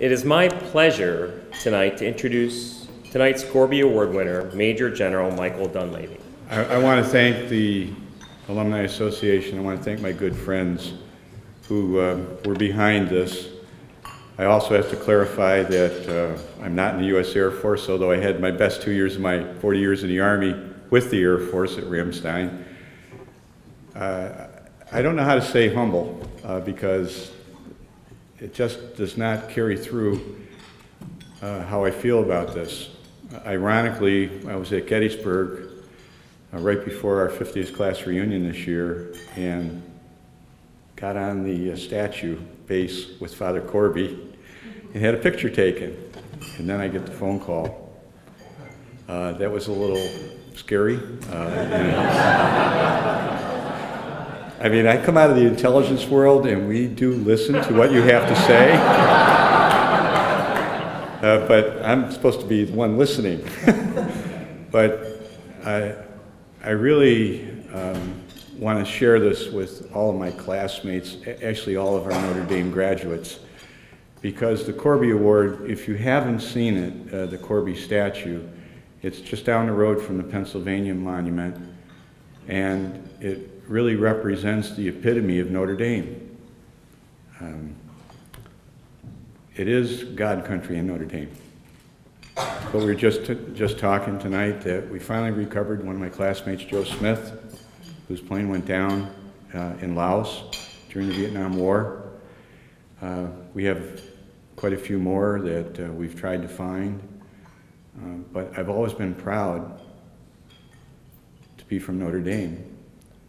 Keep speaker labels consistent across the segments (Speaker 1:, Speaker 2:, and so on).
Speaker 1: It is my pleasure tonight to introduce tonight's Corby Award winner, Major General Michael Dunlavey.
Speaker 2: I, I want to thank the Alumni Association. I want to thank my good friends who uh, were behind this. I also have to clarify that uh, I'm not in the U.S. Air Force, although I had my best two years of my 40 years in the Army with the Air Force at Ramstein. Uh, I don't know how to say humble uh, because it just does not carry through uh, how I feel about this. Ironically, I was at Gettysburg uh, right before our 50th class reunion this year and got on the uh, statue base with Father Corby and had a picture taken. And then I get the phone call. Uh, that was a little scary. Uh, I mean, I come out of the intelligence world and we do listen to what you have to say. Uh, but I'm supposed to be the one listening. but I, I really um, want to share this with all of my classmates, actually all of our Notre Dame graduates, because the Corby Award, if you haven't seen it, uh, the Corby statue, it's just down the road from the Pennsylvania Monument, and it really represents the epitome of Notre Dame. Um, it is God country in Notre Dame. But we were just, just talking tonight that we finally recovered one of my classmates, Joe Smith, whose plane went down uh, in Laos during the Vietnam War. Uh, we have quite a few more that uh, we've tried to find. Uh, but I've always been proud to be from Notre Dame.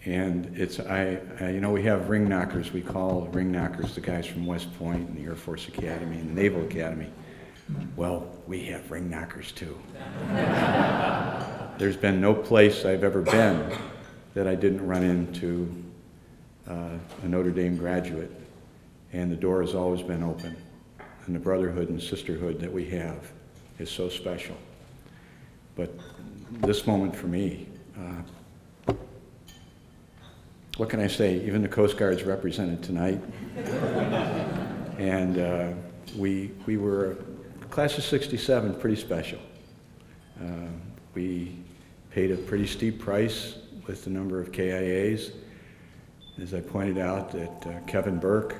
Speaker 2: And it's, I, I, you know, we have ring knockers. We call ring knockers the guys from West Point and the Air Force Academy and the Naval Academy. Well, we have ring knockers too. There's been no place I've ever been that I didn't run into uh, a Notre Dame graduate. And the door has always been open. And the brotherhood and sisterhood that we have is so special. But this moment for me, uh, what can I say? Even the Coast Guard's represented tonight. and uh, we, we were, class of 67, pretty special. Uh, we paid a pretty steep price with the number of KIAs. As I pointed out, that uh, Kevin Burke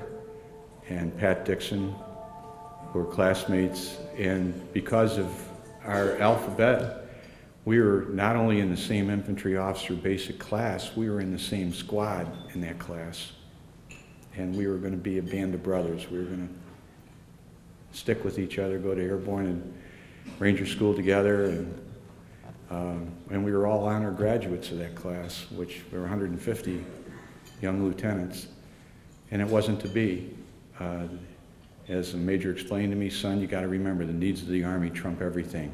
Speaker 2: and Pat Dixon were classmates, and because of our alphabet, we were not only in the same infantry officer basic class, we were in the same squad in that class. And we were going to be a band of brothers. We were going to stick with each other, go to airborne and ranger school together, and um, and we were all honor graduates of that class, which were 150 young lieutenants, and it wasn't to be. Uh, as the major explained to me, son, you got to remember the needs of the Army trump everything.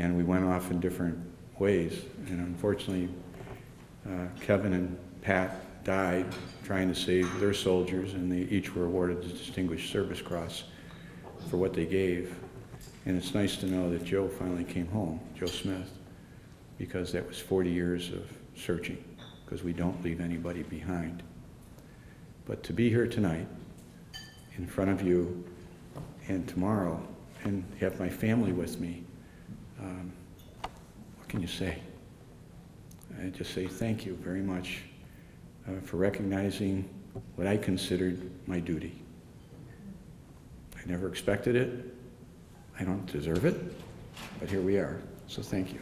Speaker 2: And we went off in different ways. And unfortunately, uh, Kevin and Pat died trying to save their soldiers, and they each were awarded the Distinguished Service Cross for what they gave. And it's nice to know that Joe finally came home, Joe Smith, because that was 40 years of searching, because we don't leave anybody behind. But to be here tonight, in front of you and tomorrow and have my family with me, um, what can you say? I just say thank you very much uh, for recognizing what I considered my duty. I never expected it. I don't deserve it, but here we are. So thank you.